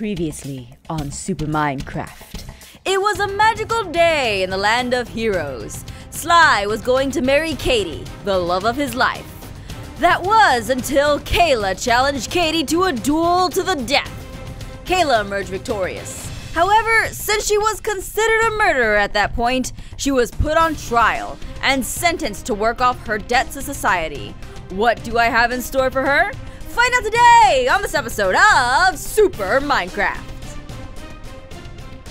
Previously on Super Minecraft. It was a magical day in the land of heroes. Sly was going to marry Katie, the love of his life. That was until Kayla challenged Katie to a duel to the death. Kayla emerged victorious. However, since she was considered a murderer at that point, she was put on trial and sentenced to work off her debts to society. What do I have in store for her? Find out today on this episode of Super Minecraft.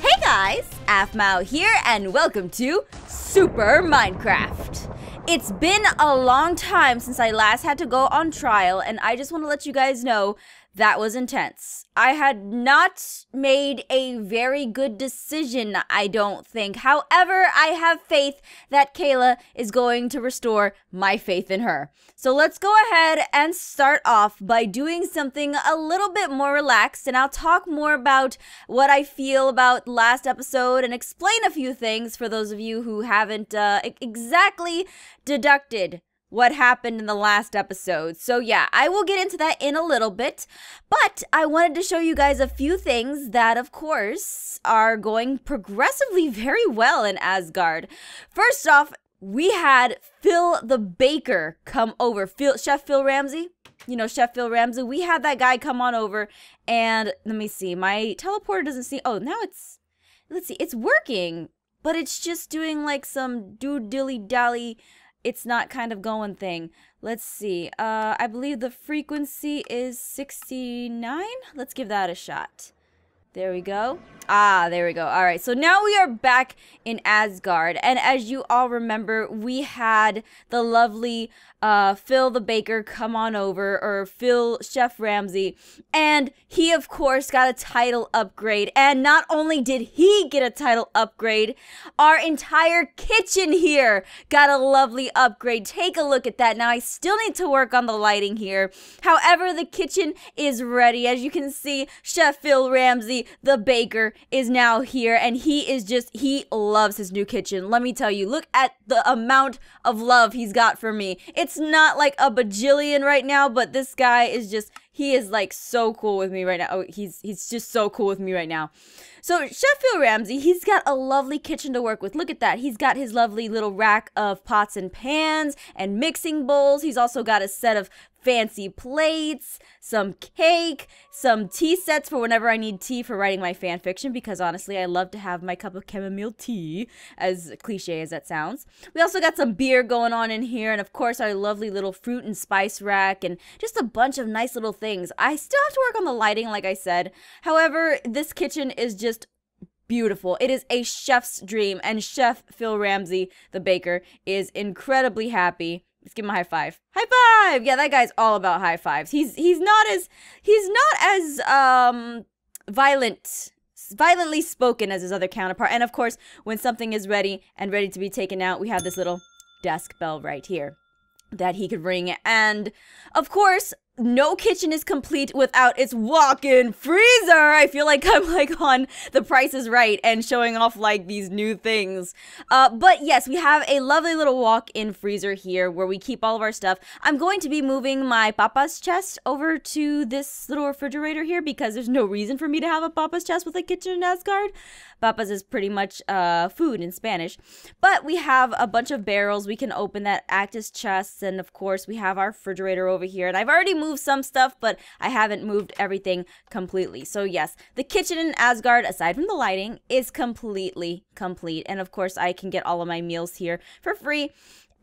Hey guys, Aphmau here, and welcome to Super Minecraft. It's been a long time since I last had to go on trial, and I just want to let you guys know that was intense. I had not made a very good decision, I don't think. However, I have faith that Kayla is going to restore my faith in her. So let's go ahead and start off by doing something a little bit more relaxed, and I'll talk more about what I feel about last episode and explain a few things for those of you who haven't uh, exactly deducted what happened in the last episode. So, yeah, I will get into that in a little bit. But I wanted to show you guys a few things that, of course, are going progressively very well in Asgard. First off, we had Phil the Baker come over. Phil, Chef Phil Ramsey. You know, Chef Phil Ramsey. We had that guy come on over. And let me see. My teleporter doesn't see. Oh, now it's. Let's see. It's working. But it's just doing like some do dilly dally it's not kind of going thing. Let's see. Uh, I believe the frequency is 69. Let's give that a shot. There we go. Ah, there we go. All right, so now we are back in Asgard. And as you all remember, we had the lovely uh, Phil the Baker come on over, or Phil Chef Ramsey. And he, of course, got a title upgrade. And not only did he get a title upgrade, our entire kitchen here got a lovely upgrade. Take a look at that. Now, I still need to work on the lighting here. However, the kitchen is ready. As you can see, Chef Phil Ramsey, the baker, is now here. And he is just, he loves his new kitchen. Let me tell you, look at the amount of love he's got for me. It's not like a bajillion right now, but this guy is just he is like so cool with me right now. Oh, he's he's just so cool with me right now. So Phil Ramsey, he's got a lovely kitchen to work with. Look at that. He's got his lovely little rack of pots and pans and mixing bowls. He's also got a set of fancy plates, some cake, some tea sets for whenever I need tea for writing my fan fiction because honestly, I love to have my cup of chamomile tea, as cliche as that sounds. We also got some beer going on in here, and of course, our lovely little fruit and spice rack, and just a bunch of nice little things. I still have to work on the lighting, like I said. However, this kitchen is just beautiful. It is a chef's dream, and Chef Phil Ramsey, the baker, is incredibly happy Let's give him a high five. High five! Yeah, that guy's all about high fives. He's he's not as he's not as um violent violently spoken as his other counterpart. And of course, when something is ready and ready to be taken out, we have this little desk bell right here that he could ring. And of course, no kitchen is complete without its walk-in freezer. I feel like I'm like on The Price is Right and showing off like these new things. Uh, but yes, we have a lovely little walk-in freezer here where we keep all of our stuff. I'm going to be moving my papa's chest over to this little refrigerator here because there's no reason for me to have a papa's chest with a kitchen in Asgard. Papas is pretty much uh, food in Spanish. But we have a bunch of barrels we can open that act as chests. And of course, we have our refrigerator over here. And I've already moved some stuff, but I haven't moved everything completely. So yes, the kitchen in Asgard, aside from the lighting, is completely complete. And of course, I can get all of my meals here for free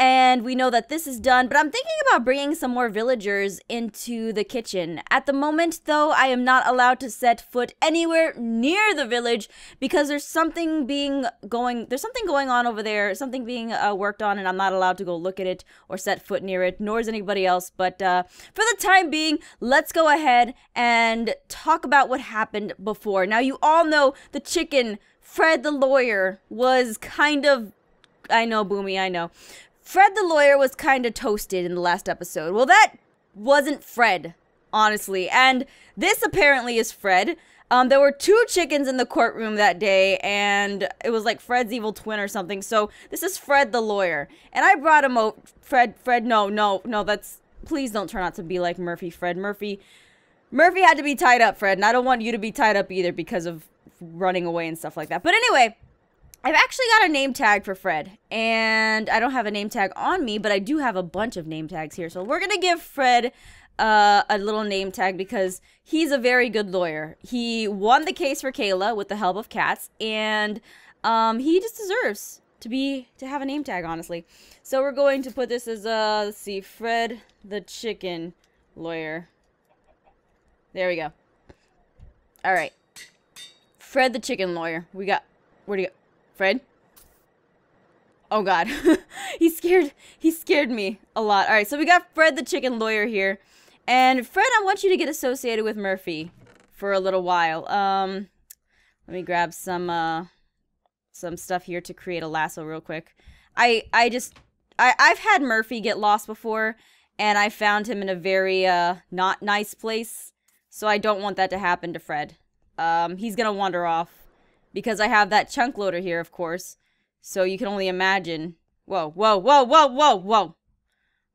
and we know that this is done, but I'm thinking about bringing some more villagers into the kitchen. At the moment, though, I am not allowed to set foot anywhere near the village because there's something being going, there's something going on over there, something being uh, worked on, and I'm not allowed to go look at it or set foot near it, nor is anybody else. But uh, for the time being, let's go ahead and talk about what happened before. Now, you all know the chicken, Fred the lawyer, was kind of I know, Boomy, I know. Fred the lawyer was kind of toasted in the last episode. Well, that wasn't Fred, honestly. And this apparently is Fred. Um, there were two chickens in the courtroom that day, and it was like Fred's evil twin or something. So this is Fred the lawyer, and I brought him out. Fred, Fred, no, no, no. That's please don't turn out to be like Murphy. Fred Murphy, Murphy had to be tied up, Fred, and I don't want you to be tied up either because of running away and stuff like that. But anyway, I've actually got a name tag for Fred, and I don't have a name tag on me, but I do have a bunch of name tags here. So we're going to give Fred uh, a little name tag because he's a very good lawyer. He won the case for Kayla with the help of cats, and um, he just deserves to be to have a name tag, honestly. So we're going to put this as uh, let's see, Fred the chicken lawyer. There we go. All right, Fred the chicken lawyer. We got where do you go? Fred? Oh god. he scared he scared me a lot. Alright, so we got Fred the chicken lawyer here. And Fred, I want you to get associated with Murphy for a little while. Um let me grab some uh some stuff here to create a lasso real quick. I I just I I've had Murphy get lost before and I found him in a very uh not nice place. So I don't want that to happen to Fred. Um he's to wander off because I have that chunk loader here, of course. So you can only imagine. Whoa, whoa, whoa, whoa, whoa, whoa.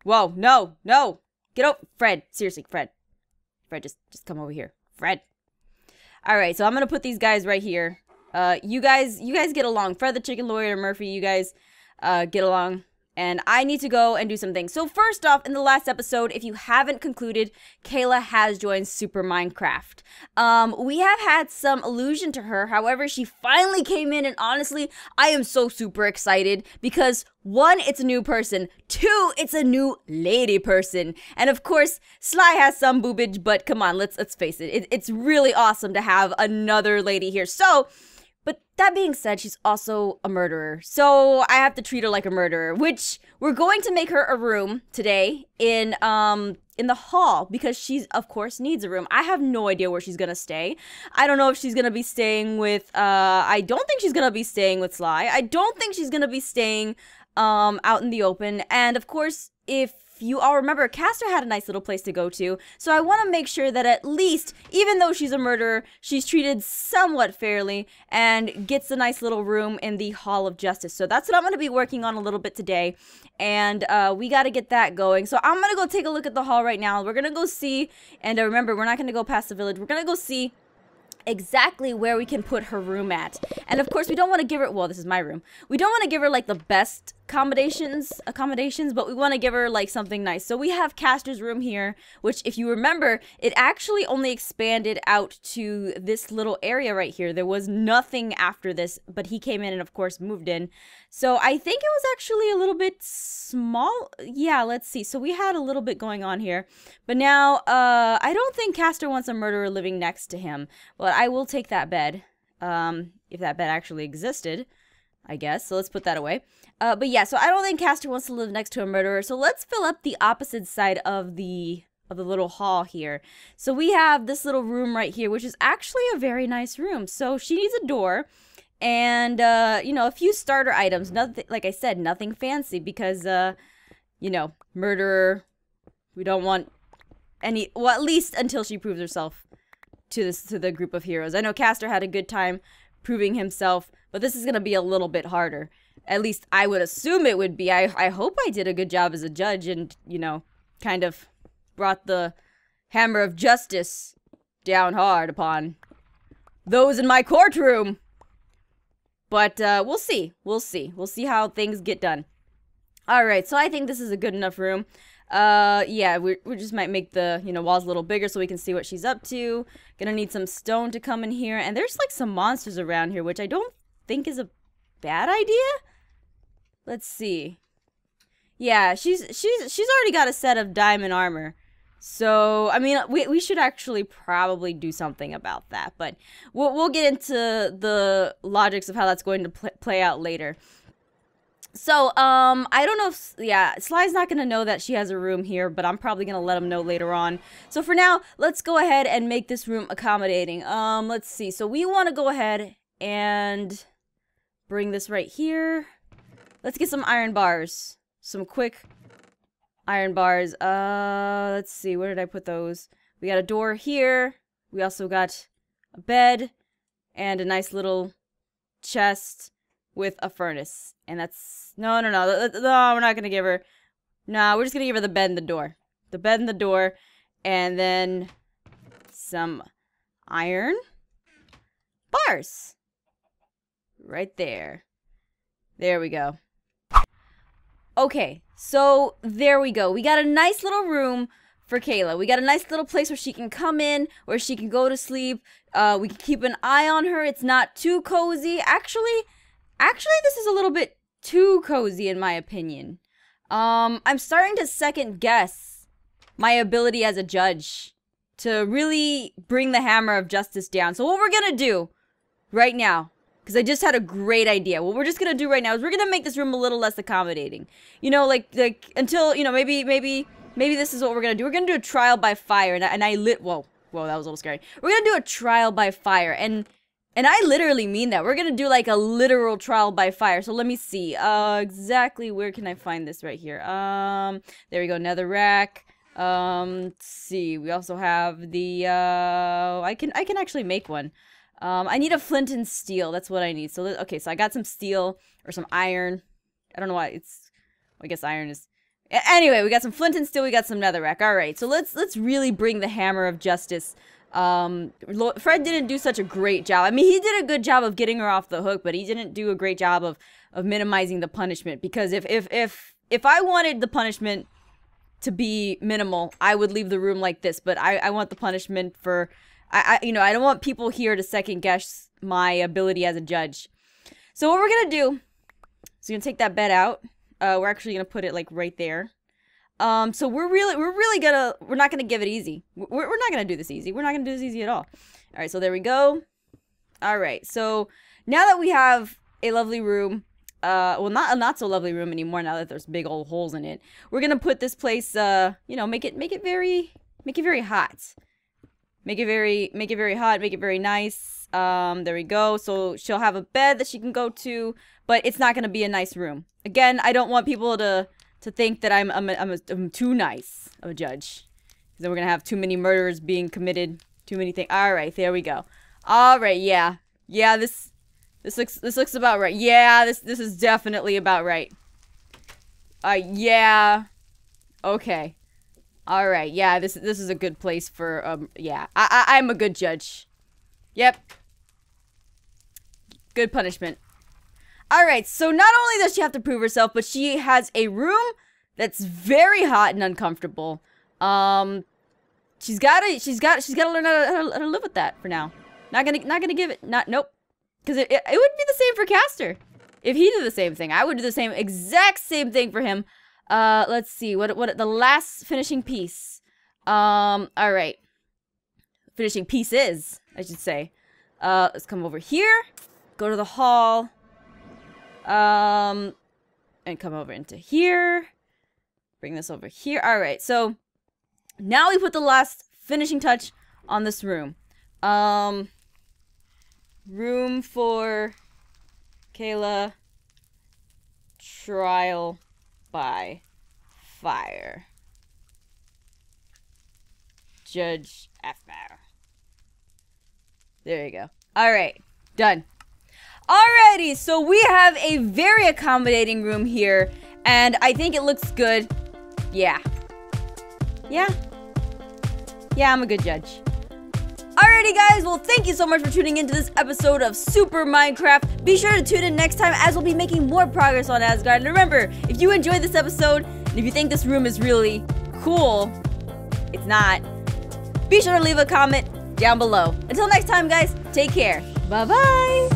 Whoa, no, no. Get out. Fred, seriously, Fred. Fred, just, just come over here. Fred. All right, so I'm going to put these guys right here. Uh, you guys, you guys get along. Fred the chicken lawyer, Murphy, you guys uh, get along and I need to go and do something. So first off, in the last episode, if you haven't concluded, Kayla has joined Super Minecraft. Um, we have had some allusion to her, however, she finally came in, and honestly, I am so super excited because one, it's a new person. Two, it's a new lady person. And of course, Sly has some boobage, but come on, let's let's face it. it it's really awesome to have another lady here. So but that being said, she's also a murderer. So I have to treat her like a murderer, which we're going to make her a room today in um in the hall because she's of course needs a room. I have no idea where she's going to stay. I don't know if she's going to be staying with uh I don't think she's going to be staying with Sly. I don't think she's going to be staying um out in the open. And of course, if you all remember, Castor had a nice little place to go to, so I want to make sure that at least, even though she's a murderer, she's treated somewhat fairly and gets a nice little room in the Hall of Justice. So that's what I'm going to be working on a little bit today, and uh, we got to get that going. So I'm going to go take a look at the hall right now. We're going to go see, and uh, remember, we're not going to go past the village. We're going to go see exactly where we can put her room at. And of course, we don't want to give her, well, this is my room. We don't want to give her like the best accommodations, accommodations, but we want to give her like something nice. So we have Castor's room here, which if you remember, it actually only expanded out to this little area right here. There was nothing after this, but he came in and of course moved in. So I think it was actually a little bit small. Yeah, let's see. So we had a little bit going on here. But now, uh, I don't think Castor wants a murderer living next to him. But I will take that bed. Um, if that bed actually existed, I guess. So let's put that away. Uh, but yeah, so I don't think Castor wants to live next to a murderer. So let's fill up the opposite side of the of the little hall here. So we have this little room right here, which is actually a very nice room. So she needs a door and uh, you know, a few starter items. Nothing like I said, nothing fancy because uh, you know, murderer. We don't want any well, at least until she proves herself to this to the group of heroes. I know Castor had a good time proving himself, but this is gonna be a little bit harder. At least I would assume it would be. I I hope I did a good job as a judge and, you know, kind of brought the hammer of justice down hard upon those in my courtroom. But uh, we'll see. We'll see. We'll see how things get done. All right, so I think this is a good enough room. Uh, yeah, we we just might make the you know walls a little bigger so we can see what she's up to. Gonna need some stone to come in here, and there's like some monsters around here, which I don't think is a bad idea. Let's see. Yeah, she's she's she's already got a set of diamond armor. So, I mean, we, we should actually probably do something about that, but we'll, we'll get into the logics of how that's going to pl play out later. So, um, I don't know if, yeah, Sly's not going to know that she has a room here, but I'm probably going to let him know later on. So for now, let's go ahead and make this room accommodating. Um, let's see. So we want to go ahead and bring this right here. Let's get some iron bars. Some quick iron bars. Uh, let's see. Where did I put those? We got a door here. We also got a bed and a nice little chest with a furnace. And that's... No, no, no. No, we're not going to give her... No, we're just going to give her the bed and the door. The bed and the door. And then some iron bars. Right there. There we go. Okay, so there we go. We got a nice little room for Kayla. We got a nice little place where she can come in, where she can go to sleep. Uh, we can keep an eye on her. It's not too cozy. Actually, actually, this is a little bit too cozy in my opinion. Um, I'm starting to second guess my ability as a judge to really bring the hammer of justice down. So what we're gonna do right now, because I just had a great idea. What we're just gonna do right now is we're gonna make this room a little less accommodating. You know, like like until you know maybe maybe maybe this is what we're gonna do. We're gonna do a trial by fire, and I, and I lit. Whoa, whoa, that was a little scary. We're gonna do a trial by fire, and and I literally mean that. We're gonna do like a literal trial by fire. So let me see. Uh, exactly where can I find this right here? Um, there we go. Netherrack. Um, let's see. We also have the. Uh, I can I can actually make one. Um, I need a flint and steel. That's what I need. So okay, so I got some steel or some iron. I don't know why it's. I guess iron is. Anyway, we got some flint and steel. We got some netherrack. All right, so let's let's really bring the hammer of justice um, Fred didn't do such a great job. I mean, he did a good job of getting her off the hook, but he didn't do a great job of of minimizing the punishment. Because if if if if I wanted the punishment to be minimal, I would leave the room like this. But I I want the punishment for I, I you know I don't want people here to second guess my ability as a judge. So what we're gonna do is we're gonna take that bed out. Uh, we're actually gonna put it like right there. Um, so we're really, we're really gonna, we're not gonna give it easy. We're, we're not gonna do this easy. We're not gonna do this easy at all. All right, so there we go. All right, so now that we have a lovely room, uh, well, not a not so lovely room anymore now that there's big old holes in it. We're gonna put this place, uh, you know, make it, make it very, make it very hot. Make it very, make it very hot. Make it very nice. Um, there we go. So she'll have a bed that she can go to, but it's not gonna be a nice room. Again, I don't want people to to think that I'm I'm, I'm, I'm too nice of a judge. because Then we're gonna have too many murders being committed. Too many things. All right, there we go. All right, yeah, yeah. This this looks this looks about right. Yeah, this this is definitely about right. Uh, yeah. Okay. All right. Yeah, this this is a good place for um. Yeah, I, I I'm a good judge. Yep. Good punishment. Alright, so not only does she have to prove herself, but she has a room that's very hot and uncomfortable. Um, she's gotta, she's got, she's gotta learn how to, how to, how to live with that for now. Not gonna, not gonna give it, not, nope. Because it, it, it would be the same for Castor. If he did the same thing, I would do the same, exact same thing for him. Uh, let's see, what, what, the last finishing piece. Um, alright. Finishing pieces, I should say. Uh, let's come over here. Go to the hall. Um, and come over into here. Bring this over here. All right, so now we put the last finishing touch on this room. Um, room for Kayla trial by fire. Judge Aphmau. There you go. All right, done. Alrighty, so we have a very accommodating room here, and I think it looks good. Yeah. Yeah. Yeah, I'm a good judge. Alrighty guys, well thank you so much for tuning into this episode of Super Minecraft. Be sure to tune in next time as we'll be making more progress on Asgard. And remember, if you enjoyed this episode, and if you think this room is really cool, it's not, be sure to leave a comment down below. Until next time guys, take care. Bye bye!